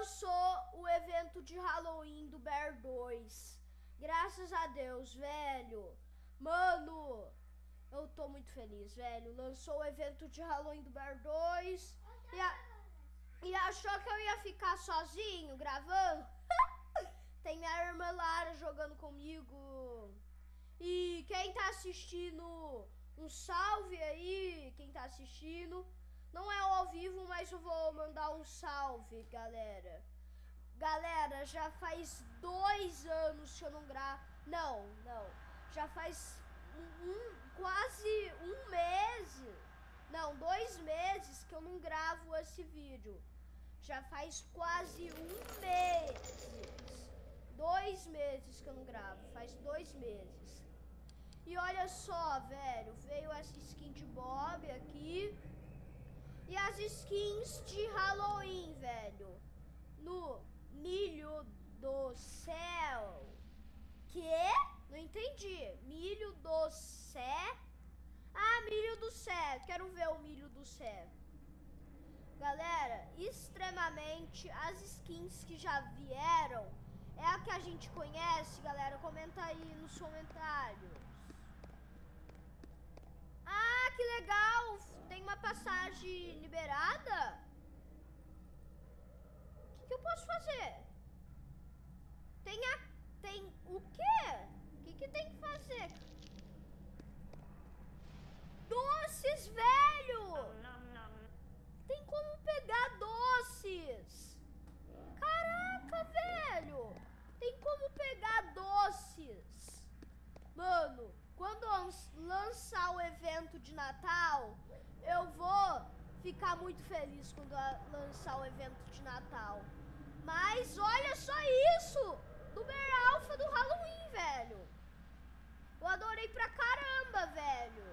lançou o evento de Halloween do Bear 2. Graças a Deus, velho. Mano, eu tô muito feliz, velho. Lançou o evento de Halloween do Bear 2. E, a, e achou que eu ia ficar sozinho gravando? Tem minha irmã Lara jogando comigo. E quem tá assistindo, um salve aí, quem tá assistindo. Não é ao vivo, mas eu vou mandar um salve, galera. Galera, já faz dois anos que eu não gravo. Não, não. Já faz um, um, quase um mês. Não, dois meses que eu não gravo esse vídeo. Já faz quase um mês. Dois meses que eu não gravo. Faz dois meses. E olha só, velho. Veio essa skin de Bob aqui. E as skins de Halloween, velho. No milho do céu. Que? Não entendi. Milho do céu? Ah, milho do céu. Quero ver o milho do céu. Galera, extremamente as skins que já vieram é a que a gente conhece, galera. Comenta aí nos comentários. Ah, que legal! Tem uma passagem liberada? O que, que eu posso fazer? Tem a... Tem o quê? O que, que tem que fazer? Doces, velho! Tem como pegar doces! Caraca, velho! Tem como pegar doces! Mano, quando lançar o evento de Natal, eu vou ficar muito feliz quando lançar o evento de Natal. Mas olha só isso! Bear Alpha do Halloween, velho. Eu adorei pra caramba, velho.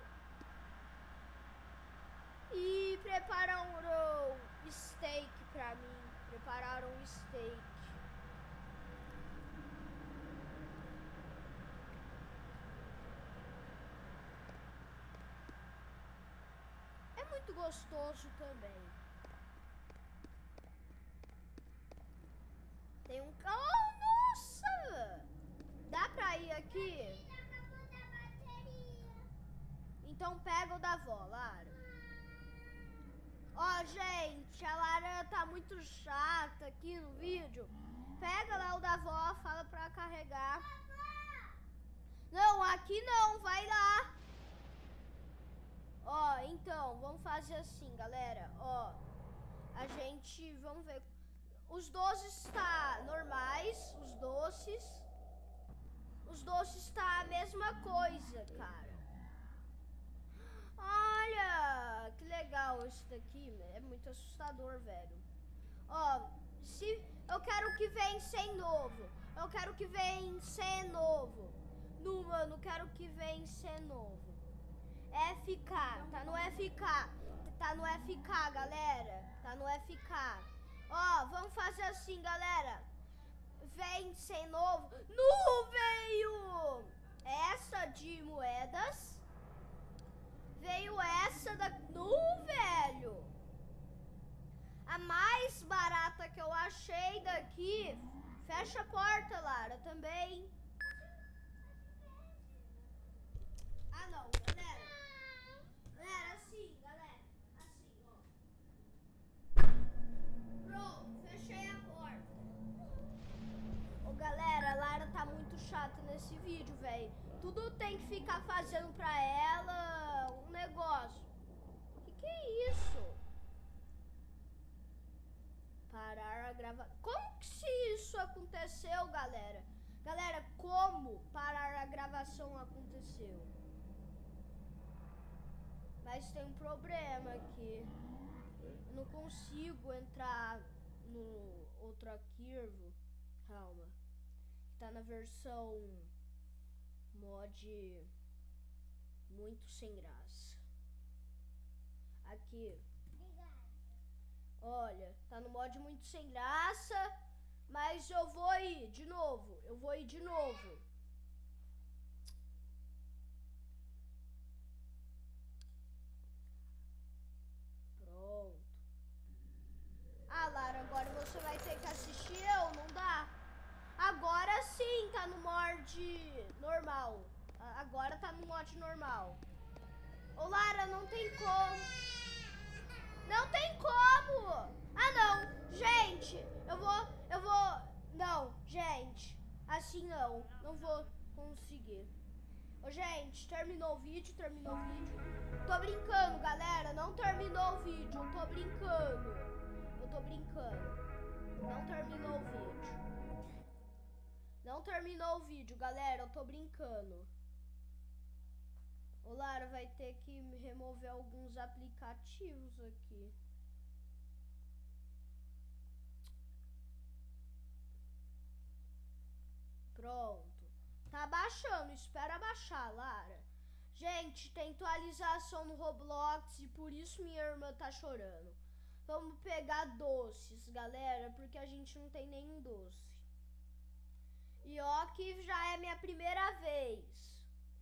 E prepararam steak pra mim. Prepararam steak. Muito gostoso também. Tem um... Oh, nossa! Dá pra ir aqui? Então pega o da avó, Lara. Ó, oh, gente, a Lara tá muito chata aqui no vídeo. Pega lá o da avó, fala pra carregar. Não, aqui não, vai lá. Ó, então, vamos fazer assim, galera. Ó, a gente, vamos ver. Os doces tá normais, os doces. Os doces tá a mesma coisa, cara. Olha, que legal esse daqui. É muito assustador, velho. Ó, se eu quero que vem sem novo. Eu quero que vem sem novo. No, mano, quero que vem sem novo. FK, tá no FK. Tá no FK, galera. Tá no FK. Ó, vamos fazer assim, galera. Vem sem novo. Nu veio essa de moedas. Veio essa da... Nu, velho. A mais barata que eu achei daqui. Fecha a porta, Lara, também. Ah, não, galera. Galera, assim, galera. Assim, ó. Pronto, fechei a porta. Ô, galera, a Lara tá muito chata nesse vídeo, velho. Tudo tem que ficar fazendo pra ela um negócio. Que que é isso? Parar a gravar. Como que se isso aconteceu, galera? Galera, como parar a gravação aconteceu? Mas tem um problema aqui. Eu não consigo entrar no outro arquivo. Calma. Tá na versão mod muito sem graça. Aqui. Olha, tá no mod muito sem graça, mas eu vou ir de novo. Eu vou ir de novo. Pronto. Ah, Lara, agora você você vai ter que assistir eu, não dá. Agora sim tá no mod normal. Normal. Ô Lara, não tem como. Não tem como. Ah não, gente, eu vou, eu vou, não, gente, assim não, não vou conseguir. Ô, gente, terminou o vídeo, terminou o vídeo. Tô brincando, galera, não terminou o vídeo, eu tô brincando. Eu tô brincando. Não terminou o vídeo. Não terminou o vídeo, galera, eu tô brincando. O Lara vai ter que remover alguns aplicativos aqui. Pronto. Tá baixando, espera baixar, Lara. Gente, tem atualização no Roblox e por isso minha irmã tá chorando. Vamos pegar doces, galera, porque a gente não tem nenhum doce. E ó que já é minha primeira vez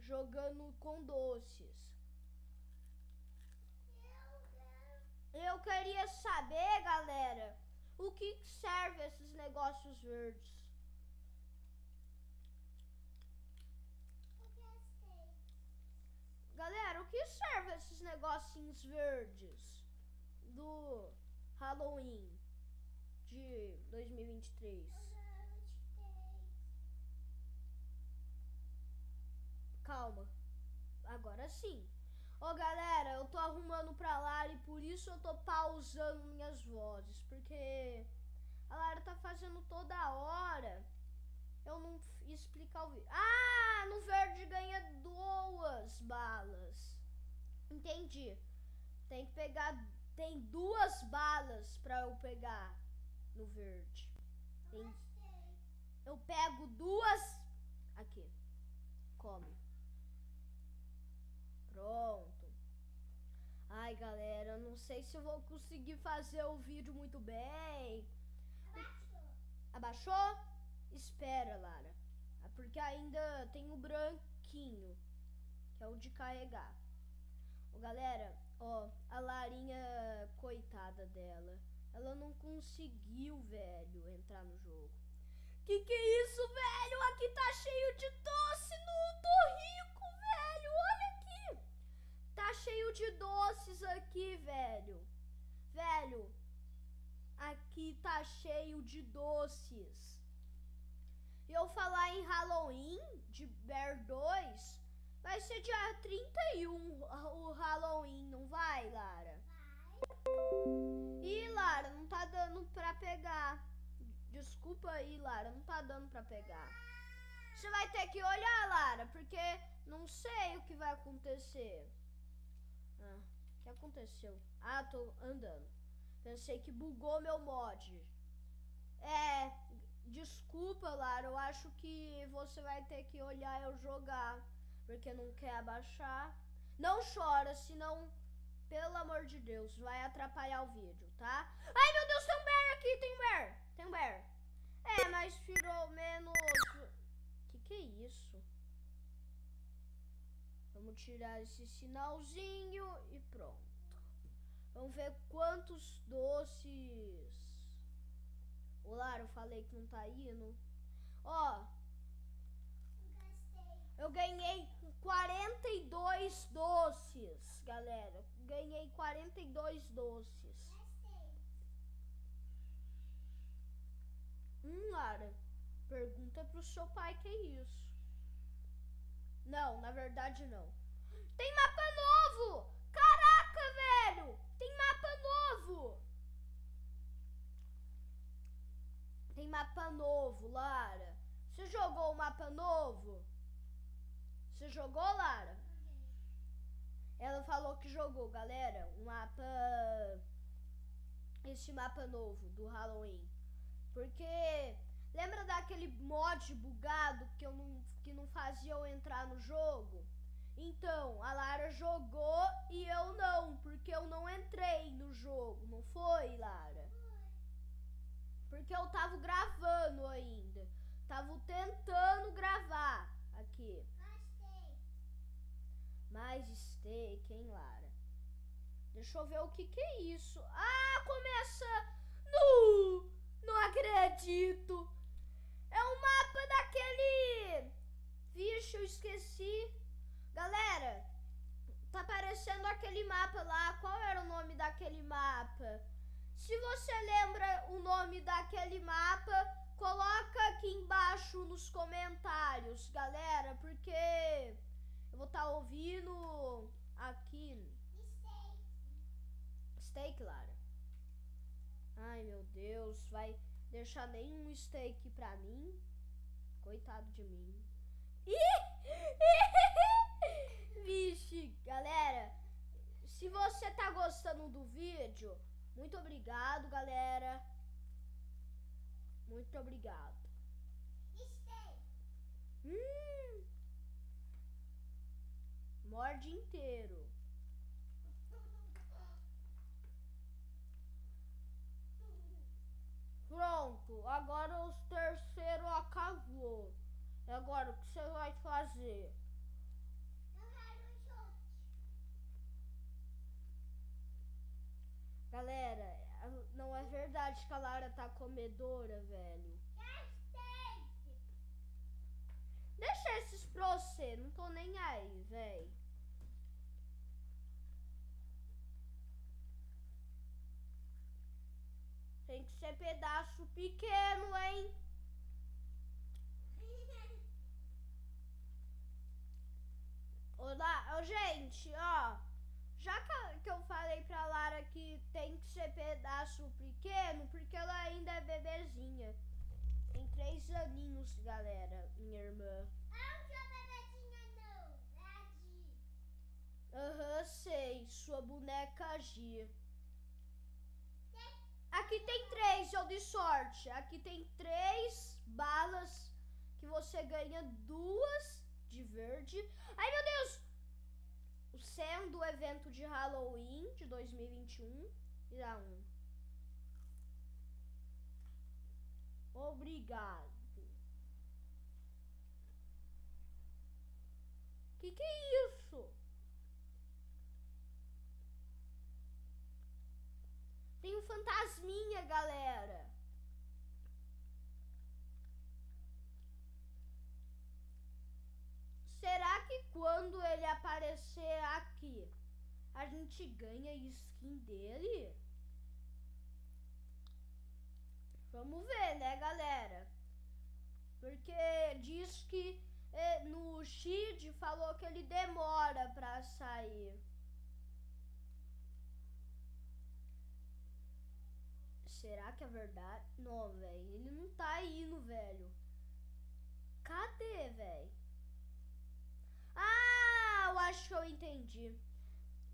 jogando com doces. Eu queria saber, galera, o que serve esses negócios verdes. Galera, o que serve esses negocinhos verdes do Halloween de 2023? Calma. Agora sim. Ô galera, eu tô arrumando pra Lara e por isso eu tô pausando minhas vozes. Porque a Lara tá fazendo toda hora. Eu não explicar o vídeo. Ah, no verde ganha duas balas. Entendi. Tem que pegar. Tem duas balas pra eu pegar no verde. Tem, eu pego duas. Aqui. Come. Pronto. Ai, galera, não sei se eu vou conseguir fazer o vídeo muito bem. Abaixou? Abaixou? Espera, Lara. É porque ainda tem o branquinho, que é o de carregar. Ô, galera, ó, a Larinha, coitada dela. Ela não conseguiu, velho, entrar no jogo. Que que é isso, velho? Aqui tá cheio de doce no Tô Rico, velho. Olha Tá cheio de doces aqui, velho. Velho, aqui tá cheio de doces. E eu falar em Halloween de Bear 2, vai ser dia 31 o Halloween, não vai, Lara? Vai. Ih, Lara, não tá dando pra pegar. Desculpa aí, Lara, não tá dando pra pegar. Você vai ter que olhar, Lara, porque não sei o que vai acontecer. Ah, o que aconteceu? Ah, tô andando. Pensei que bugou meu mod. É, desculpa, Lara. Eu acho que você vai ter que olhar eu jogar. Porque não quer abaixar. Não chora, senão, pelo amor de Deus, vai atrapalhar o vídeo, tá? Ai, meu Deus, tem um bear aqui, tem um bear. Tem um bear. É, mas virou menos... Que que é isso? Vamos tirar esse sinalzinho e pronto. Vamos ver quantos doces. Olá, eu falei que não tá indo. Ó. Eu ganhei 42 doces, galera. Ganhei 42 doces. Hum, Lara. Pergunta pro seu pai que é isso. Não, na verdade não. Tem mapa novo! Caraca, velho! Tem mapa novo! Tem mapa novo, Lara. Você jogou o mapa novo? Você jogou, Lara? Ela falou que jogou, galera. Um mapa. Esse mapa novo do Halloween. Porque Lembra daquele mod bugado que, eu não, que não fazia eu entrar no jogo? Então, a Lara jogou e eu não, porque eu não entrei no jogo, não foi, Lara? Porque eu tava gravando ainda. Tava tentando gravar aqui. Mais steak, hein, Lara? Deixa eu ver o que que é isso. Ah, começa no no acredito! É o mapa daquele. Vixe, eu esqueci. Galera, tá aparecendo aquele mapa lá. Qual era o nome daquele mapa? Se você lembra o nome daquele mapa, coloca aqui embaixo nos comentários, galera, porque eu vou estar tá ouvindo aqui. Steak. Lara. Ai, meu Deus, vai deixar nenhum steak pra mim. Coitado de mim. Vixe, galera, se você tá gostando do vídeo, muito obrigado, galera. Muito obrigado. Hum. Morde inteiro. Pronto, agora o terceiro acabou. E agora o que você vai fazer? Galera, não é verdade que a Lara tá comedora, velho. Deixa esses pra você, não tô nem aí, velho. Tem que ser pedaço pequeno, hein? Olá, gente, ó. Já que eu falei que tem que ser pedaço pequeno, porque ela ainda é bebezinha. Tem três aninhos, galera, minha irmã. Ah, não sou bebezinha não, é a Gi. Aham, uhum, sei, sua boneca G. Aqui tem três, eu de sorte. Aqui tem três balas que você ganha duas de verde. Ai, meu Deus! O evento de Halloween de 2021. E dá um. Obrigado. Que que é isso? Tem um fantasminha, galera. Será que quando ele aparecer aqui, a gente ganha skin dele? Vamos ver, né, galera? Porque diz que eh, no Shid falou que ele demora pra sair. Será que é verdade? Não, velho. Ele não tá indo, velho. Cadê, velho? Ah, eu acho que eu entendi.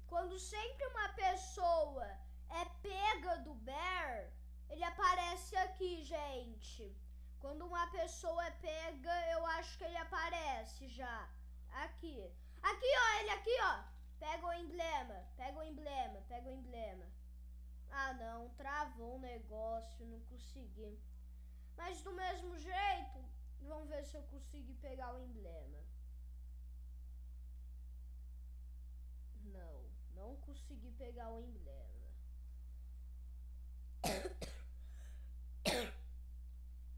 Quando sempre uma pessoa é pega do bear, ele aparece aqui, gente. Quando uma pessoa é pega, eu acho que ele aparece já. Aqui. Aqui, ó, ele aqui, ó. Pega o emblema, pega o emblema, pega o emblema. Ah, não, travou o negócio, não consegui. Mas do mesmo jeito, vamos ver se eu consigo pegar o emblema. Não, consegui pegar o emblema.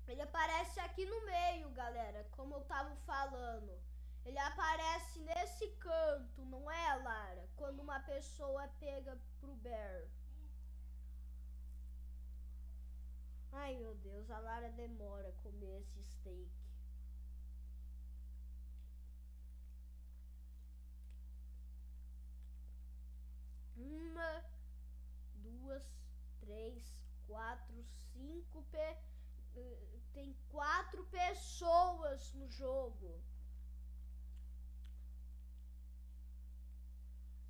Ele aparece aqui no meio, galera, como eu tava falando. Ele aparece nesse canto, não é, Lara? Quando uma pessoa pega pro Bear. Ai, meu Deus, a Lara demora a comer esse steak. Uma, duas, três, quatro, cinco. Pe... Eh, tem quatro pessoas no jogo.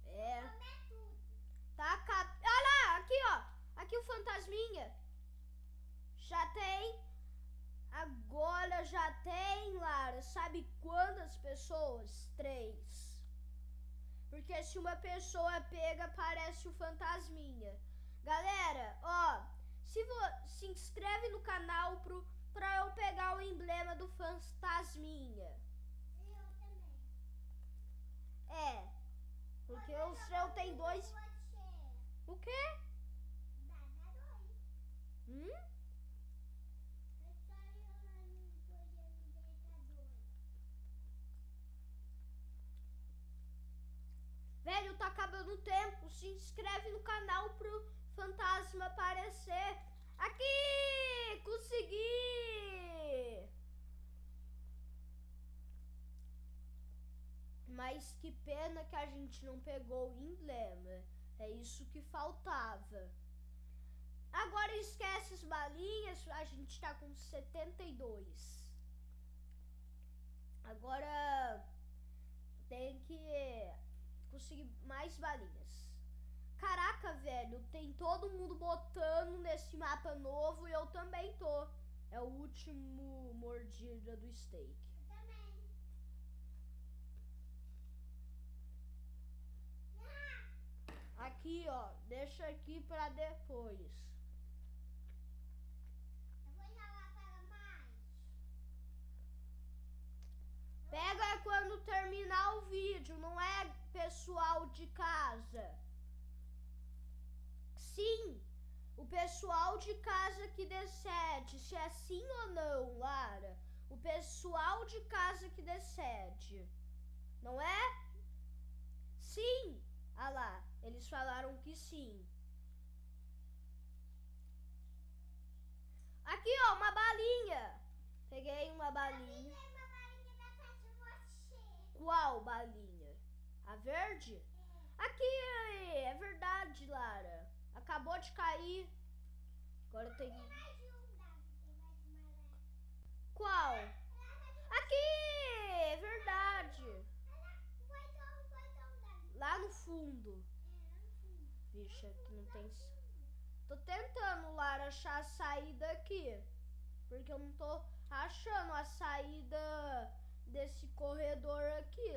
É. Tá cap... Olha lá, aqui ó. Aqui o fantasminha. Já tem. Agora já tem, Lara. Sabe quantas pessoas? Três. Porque se uma pessoa pega, parece o fantasminha. Galera, ó, se, vo, se inscreve no canal pro, pra eu pegar o emblema do fantasminha. Eu também. É. Porque o seu tem dois. O quê? Hum? Tá acabando o tempo. Se inscreve no canal pro fantasma aparecer. Aqui! Consegui! Mas que pena que a gente não pegou o emblema. É isso que faltava. Agora esquece as balinhas, a gente tá com 72. Agora tem que conseguir mais balinhas. Caraca, velho, tem todo mundo botando nesse mapa novo e eu também tô. É o último mordida do steak. Eu também. Aqui, ó, deixa aqui pra depois. Eu vou jogar para mais. Pega quando terminar o vídeo, não é pessoal de casa. Sim, o pessoal de casa que decide se é sim ou não, Lara. O pessoal de casa que decide. Não é? Sim. Ah lá, eles falaram que sim. Aqui, ó, uma balinha. Peguei uma balinha. Qual balinha? Verde? Aqui, é verdade, Lara. Acabou de cair. Agora tem. Tem mais um, Davi. Tem mais uma lá. Qual? Aqui! É verdade. Lá, no fundo. É, lá no fundo. Vixe, aqui não tem. Tô tentando, Lara, achar a saída aqui. Porque eu não tô achando a saída desse corredor aqui.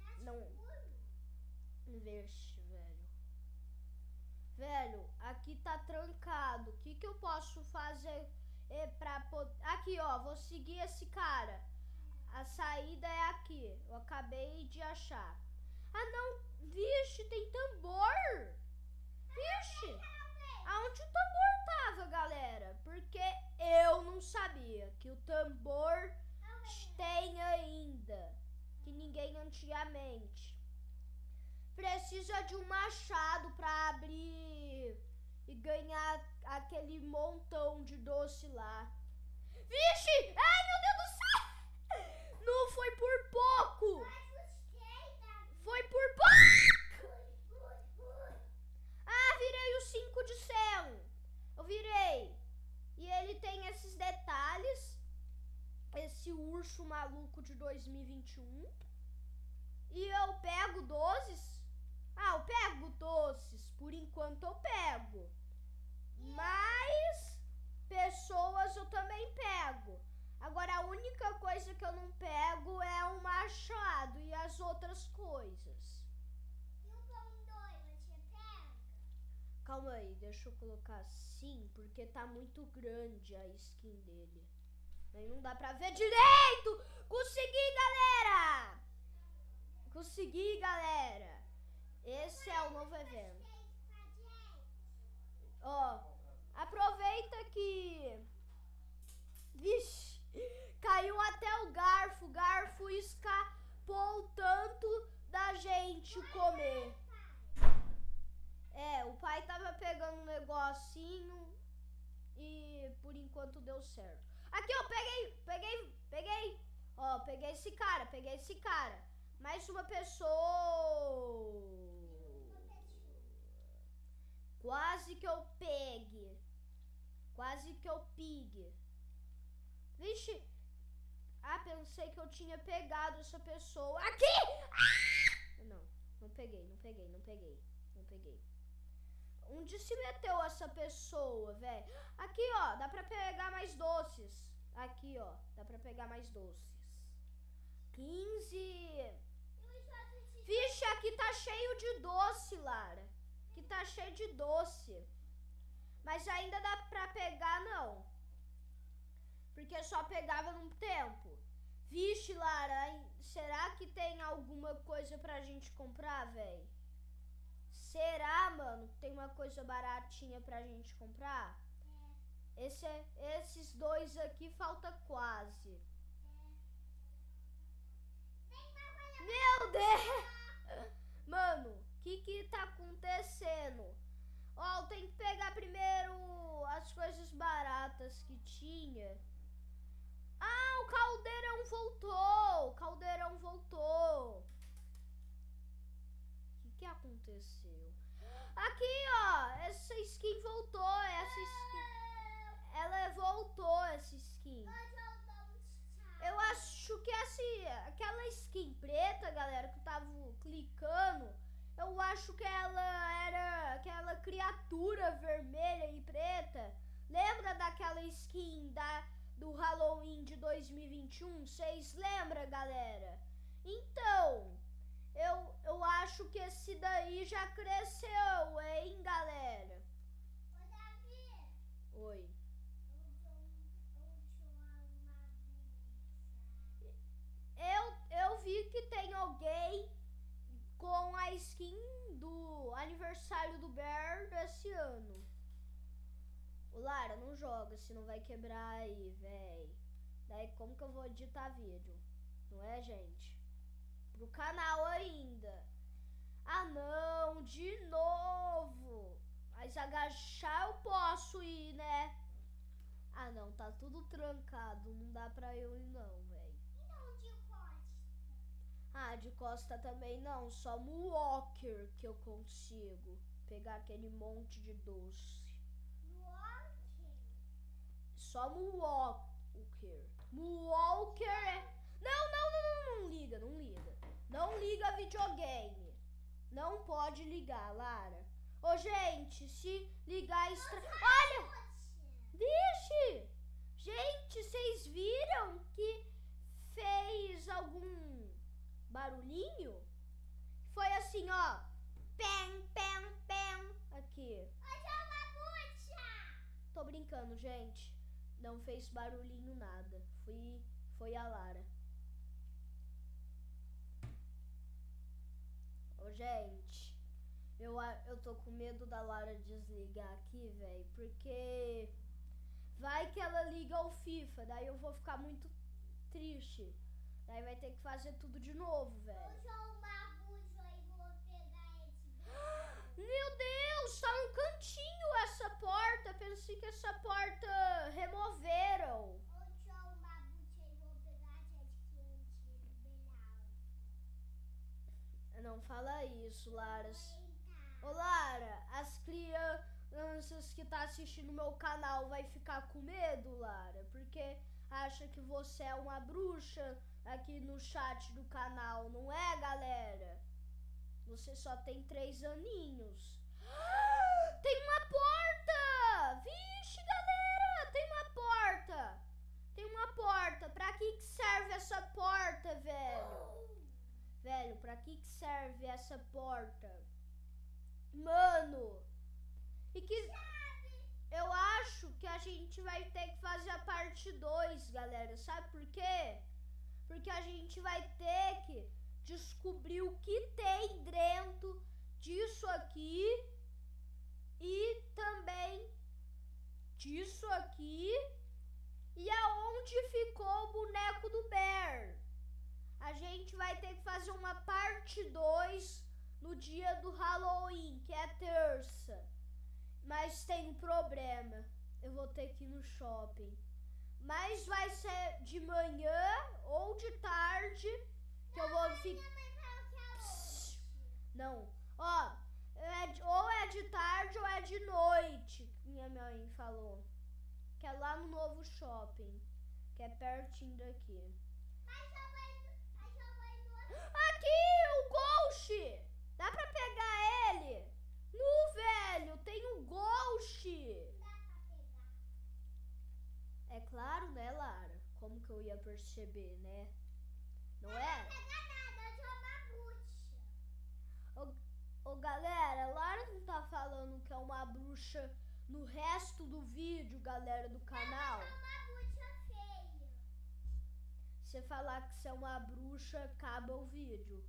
Tá Não. Velho. Velho, aqui tá trancado. O que, que eu posso fazer é, pra poder. Aqui, ó, vou seguir esse cara. A saída é aqui. Eu acabei de achar. Ah, não. Vixe, tem tambor. Vixe. Aonde o tambor tava, galera? Porque eu não sabia que o tambor tem ainda. Que ninguém antigamente. Precisa de um machado pra abrir e ganhar aquele montão de doce lá. Vixe! Ai, meu Deus do céu! Não foi por pouco! Foi por pouco! Ah, virei o 5 de 100. Eu virei. E ele tem esses detalhes. Esse urso maluco de 2021. E eu pego doces. Ah, eu pego doces. Por enquanto eu pego. Mas pessoas eu também pego. Agora a única coisa que eu não pego é o machado e as outras coisas. E o pão dois, você pega? Calma aí, deixa eu colocar assim, porque tá muito grande a skin dele. Aí não dá pra ver direito! Consegui, galera! Consegui, galera! Esse é o novo evento. Ó, aproveita que. Vixe! Caiu até o garfo. O garfo escapou tanto da gente comer. É, o pai tava pegando um negocinho e por enquanto deu certo. Aqui, ó, peguei, peguei, peguei. Ó, peguei esse cara, peguei esse cara. Mais uma pessoa. Quase que eu pegue. Quase que eu pigue. Vixe. Ah, pensei que eu tinha pegado essa pessoa. Aqui! Ah! Não, não peguei, não peguei, não peguei, não peguei. Onde se meteu essa pessoa, velho? Aqui, ó, dá pra pegar mais doces. Aqui, ó, dá pra pegar mais doces. 15. E os outros se Vixe, aqui tá cheio de doce, Lara. Aqui tá cheio de doce. Mas ainda dá pra pegar, não. Porque só pegava num tempo. Vixe, Lara, será que tem alguma coisa pra gente comprar, véi? Será, mano, que tem uma coisa baratinha pra gente comprar? Esse, é- esses dois aqui falta quase. Coisa Meu Deus! Mano, que que tá acontecendo? Ó, eu tenho que pegar primeiro as coisas baratas que tinha. Ah, o caldeirão voltou! O caldeirão voltou. O que que aconteceu? Aqui, ó, essa skin voltou, essa skin... Ela voltou, essa skin. Eu acho que essa, aquela skin preta, galera, que eu tava clicando, eu acho que ela era aquela criatura vermelha e preta. Lembra daquela skin da, do Halloween de 2021? Vocês lembram, galera? Então, eu, eu acho que esse daí já cresceu, hein, galera? Ô, Davi, Oi. eu sou, eu sou uma bruxa. Eu, eu vi que tem alguém com a skin do aniversário do Bear desse ano. Ô, Lara, não joga, senão vai quebrar aí, véi. Daí como que eu vou editar vídeo? Não é, gente? Pro canal ainda. Ah, não, de novo. Mas agachar eu posso ir, né? Ah, não, tá tudo trancado. Não dá pra eu ir, não, véi. E não de costa. Ah, de costa também não, só Walker que eu consigo pegar aquele monte de doce. Só no Walker. Walker é. Não, não, não, não, não liga, não liga. Não liga videogame. Não pode ligar, Lara. Ô, gente, se ligar estra... Olha! Vixe! Gente, vocês viram que fez algum barulhinho? Foi assim, ó. Pem, pem, pem. Aqui. Hoje é uma bruxa. Tô brincando, gente. Não fez barulhinho nada. Fui, foi a Lara. Ô, gente. Eu, eu tô com medo da Lara desligar aqui, velho. Porque vai que ela liga ao FIFA. Daí eu vou ficar muito triste. Daí vai ter que fazer tudo de novo, Eu velho. sou uma bruxa e vou pegar esse. Meu Deus, tá no cantinho essa porta. Pensei que essa porta removeram. Eu. Não fala isso, Lara. Ô, Lara, as crianças que tá assistindo meu canal vai ficar com medo, Lara? Porque acha que você é uma bruxa aqui no chat do canal, não é, galera? Você só tem três aninhos. Tem uma porta! Vixe, galera! Tem uma porta! Tem uma porta. Pra que, que serve essa porta, velho? Velho, pra que, que serve essa porta? Mano! E que. Eu acho que a gente vai ter que fazer a parte 2, galera. Sabe por quê? Porque a gente vai ter que descobrir o que tem dentro disso aqui e também disso aqui e aonde ficou o boneco do Bear. A gente vai ter que fazer uma parte 2 no dia do Halloween, que é terça. Mas tem um problema. Eu vou ter que ir no shopping. Mas vai ser de manhã ou de tarde que eu vou ficar. É. Não. Ó, é de- ou é de tarde ou é de noite, minha mãe falou. Que é lá no novo shopping, que é pertinho daqui. Mas só vai, mas só vai Aqui, o Ghost! Dá pra pegar ele? No velho, tem o Ghost! Não dá pra pegar. É claro, né, Lara? Como que eu ia perceber, né? Não é? Não pegar nada, eu sou uma bruxa. Ô galera, Lara não tá falando que é uma bruxa no resto do vídeo, galera do canal. Eu sou uma bruxa feia. Você falar que você é uma bruxa, acaba o vídeo.